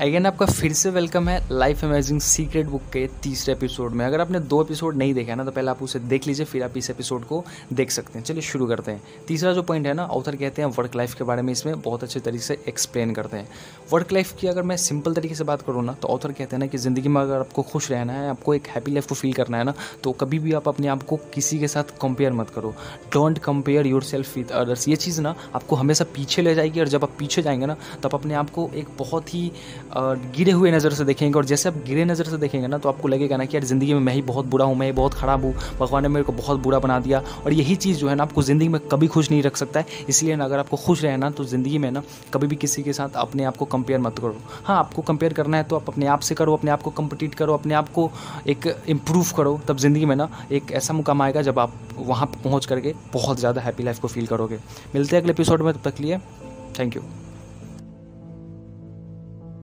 Again आपका फिर से वेलकम है लाइफ अमेजिंग सीक्रेट बुक के तीसरे एपिसोड में। अगर आपने दो एपिसोड नहीं देखा है ना तो पहले आप उसे देख लीजिए, फिर आप इस एपिसोड को देख सकते हैं। चलिए शुरू करते हैं। तीसरा जो पॉइंट है ना ऑथर कहते हैं वर्क लाइफ के बारे में इसमें बहुत अच्छे तरीके से एक्सप्लेन करते हैं। वर्क लाइफ की अगर मैं सिंपल तरीके से बात करूँ ना तो ऑथर कहते हैं ना कि ज़िंदगी में अगर आपको खुश रहना है, आपको एक हैप्पी लाइफ को फील करना है ना तो कभी भी आप अपने आप को किसी के साथ कंपेयर मत करो। Don't compare yourself with others ये चीज़ ना, आपको हमेशा पीछे ले जाएगी और जब आप पीछे जाएँगे ना, तब अपने आप को एक बहुत ही गिरे हुए नज़र से देखेंगे, और जैसे आप गिरे नज़र से देखेंगे ना तो आपको लगेगा ना कि यार ज़िंदगी में मैं ही बहुत बुरा हूँ, मैं ही बहुत ख़राब हूँ, भगवान ने मेरे को बहुत बुरा बना दिया। और यही चीज़ जो है ना, आपको ज़िंदगी में कभी खुश नहीं रख सकता है। इसलिए ना, अगर आपको खुश रहना तो ज़िंदगी में ना, कभी भी किसी के साथ अपने आप को कंपेयर मत करो। हाँ आपको कंपेयर करना है तो आप अपने आप से करो, अपने आप को कम्पटीट करो, अपने आप को एक इम्प्रूव करो, तब ज़िंदगी में ना, एक ऐसा मुकाम आएगा जब आप वहाँ पहुँच करके बहुत ज़्यादा हैप्पी लाइफ को फील करोगे। मिलते हैं अगले एपिसोड में, तब तक लिए थैंक यू